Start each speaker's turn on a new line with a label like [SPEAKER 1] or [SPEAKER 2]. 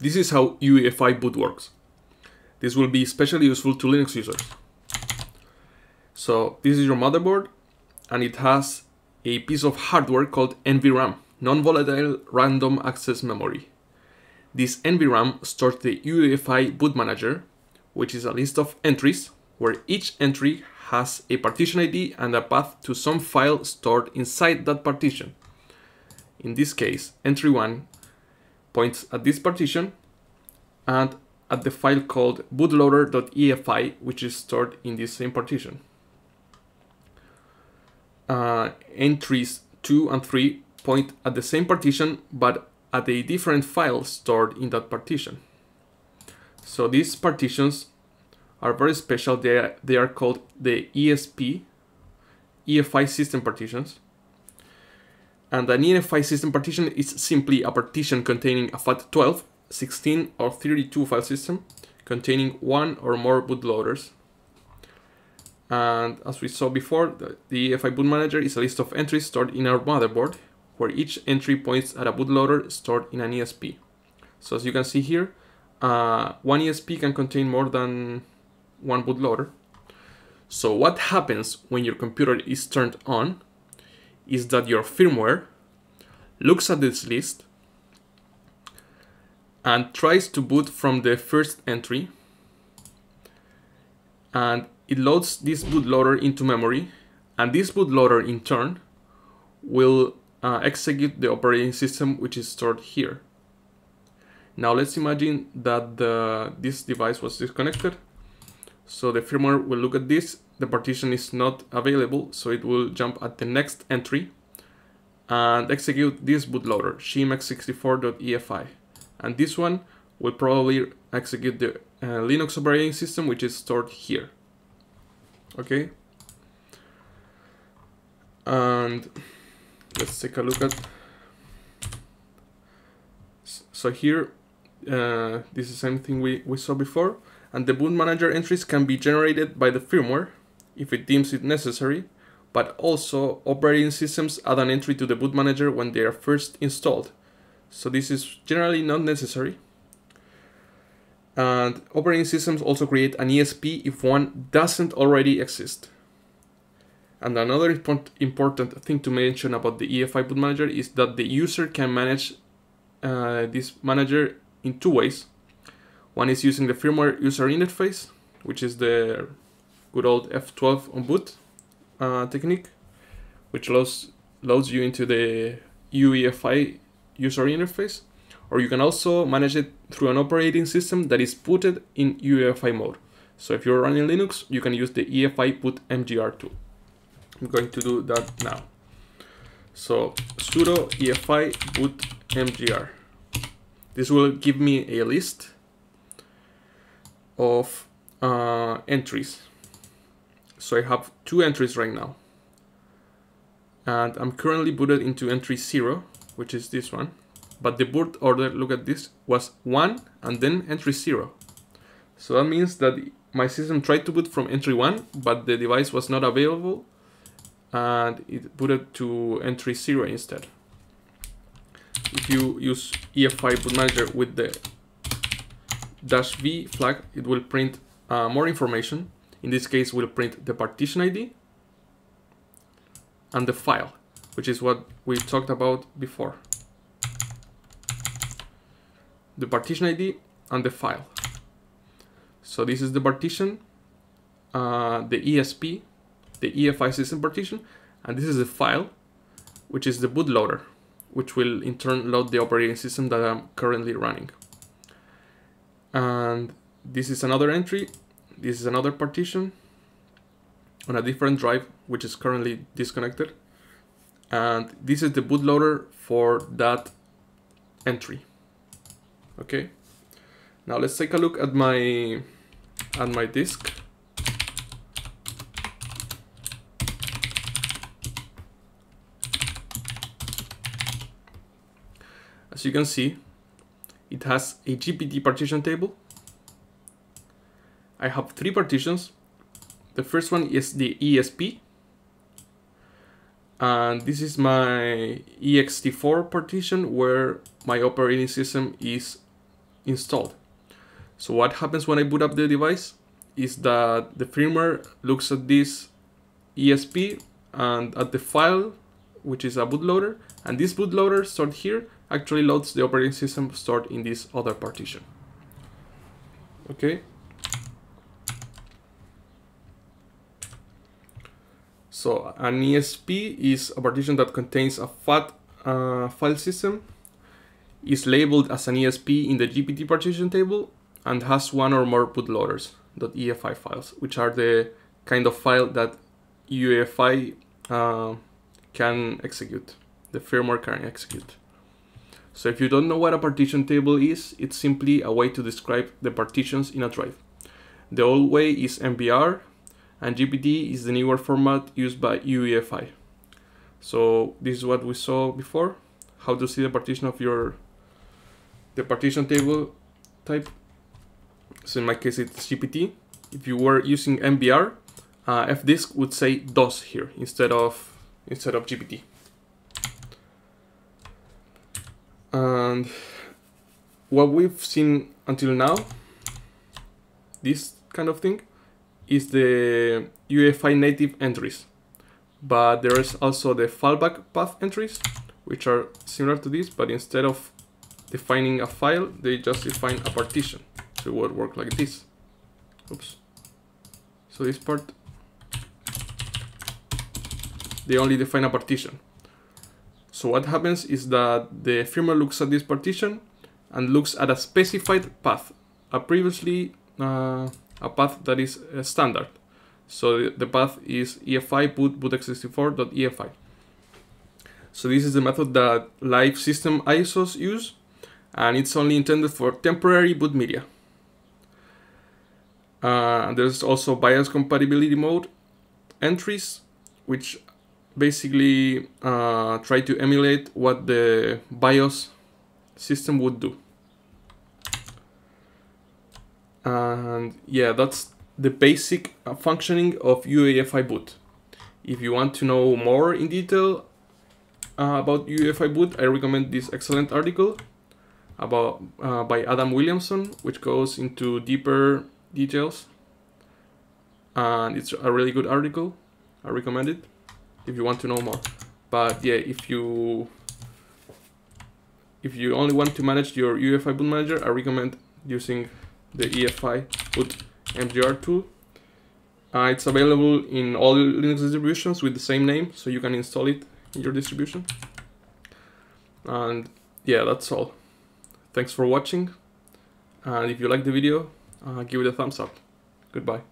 [SPEAKER 1] This is how UEFI boot works. This will be especially useful to Linux users. So this is your motherboard and it has a piece of hardware called NVRAM, non-volatile random access memory. This NVRAM stores the UEFI boot manager, which is a list of entries where each entry has a partition ID and a path to some file stored inside that partition. In this case, entry 1 points at this partition and at the file called bootloader.efi, which is stored in this same partition uh, entries 2 and 3 point at the same partition but at a different file stored in that partition. So these partitions are very special. They are, they are called the ESP, EFI system partitions. And an EFI system partition is simply a partition containing a FAT12, 16 or 32 file system containing one or more bootloaders and as we saw before, the, EFI boot manager is a list of entries stored in our motherboard, where each entry points at a bootloader stored in an ESP. So as you can see here, uh, one ESP can contain more than one bootloader. So what happens when your computer is turned on is that your firmware looks at this list and tries to boot from the first entry and it loads this bootloader into memory, and this bootloader in turn will uh, execute the operating system which is stored here. Now let's imagine that the, this device was disconnected. So the firmware will look at this, the partition is not available, so it will jump at the next entry and execute this bootloader, shimx64.efi. And this one will probably execute the uh, Linux operating system which is stored here. Okay. And let's take a look at so here uh, this is the same thing we, we saw before and the boot manager entries can be generated by the firmware if it deems it necessary but also operating systems add an entry to the boot manager when they are first installed so this is generally not necessary and operating systems also create an ESP if one doesn't already exist. And another important thing to mention about the EFI boot manager is that the user can manage uh, this manager in two ways. One is using the firmware user interface, which is the good old F12 on boot uh, technique, which loads, loads you into the UEFI user interface or you can also manage it through an operating system that is booted in UEFI mode. So if you're running Linux, you can use the EFI boot MGR tool. I'm going to do that now. So sudo EFI boot MGR. This will give me a list of uh, entries. So I have two entries right now. And I'm currently booted into entry 0, which is this one but the boot order, look at this, was 1 and then entry 0. So that means that my system tried to boot from entry 1, but the device was not available and it booted to entry 0 instead. If you use EFI boot manager with the dash V flag, it will print uh, more information. In this case, we'll print the partition ID and the file, which is what we talked about before the partition ID and the file. So this is the partition, uh, the ESP, the EFI system partition, and this is the file, which is the bootloader, which will in turn load the operating system that I'm currently running. And this is another entry, this is another partition on a different drive, which is currently disconnected. And this is the bootloader for that entry. Okay. Now let's take a look at my at my disk. As you can see it has a GPT partition table. I have three partitions. The first one is the ESP and this is my ext4 partition where my operating system is installed. So what happens when I boot up the device is that the firmware looks at this ESP and at the file, which is a bootloader, and this bootloader stored here actually loads the operating system stored in this other partition. Okay. So an ESP is a partition that contains a FAT uh, file system, is labeled as an ESP in the GPT partition table, and has one or more bootloaders .efi files, which are the kind of file that UEFI uh, can execute, the firmware can execute. So if you don't know what a partition table is, it's simply a way to describe the partitions in a drive. The old way is MBR, and GPT is the newer format used by UEFI. So this is what we saw before, how to see the partition of your, the partition table type. So in my case it's GPT. If you were using MBR, uh, fdisk would say DOS here instead of instead of GPT. And what we've seen until now, this kind of thing, is the UEFI native entries. But there is also the fallback path entries, which are similar to this, but instead of defining a file, they just define a partition. So it would work like this. Oops. So this part, they only define a partition. So what happens is that the firmware looks at this partition and looks at a specified path, a previously uh, a path that is uh, standard. So the path is EFI boot bootx64.efi. So this is the method that live system ISOs use, and it's only intended for temporary boot media. Uh, there's also BIOS compatibility mode entries, which basically uh, try to emulate what the BIOS system would do. And yeah, that's the basic functioning of UEFI boot. If you want to know more in detail uh, about UEFI boot, I recommend this excellent article about uh, by Adam Williamson, which goes into deeper details. And it's a really good article. I recommend it if you want to know more. But yeah, if you if you only want to manage your UEFI boot manager, I recommend using the EFI boot MGR tool. Uh, it's available in all Linux distributions with the same name, so you can install it in your distribution. And yeah, that's all. Thanks for watching. And if you like the video, uh, give it a thumbs up. Goodbye.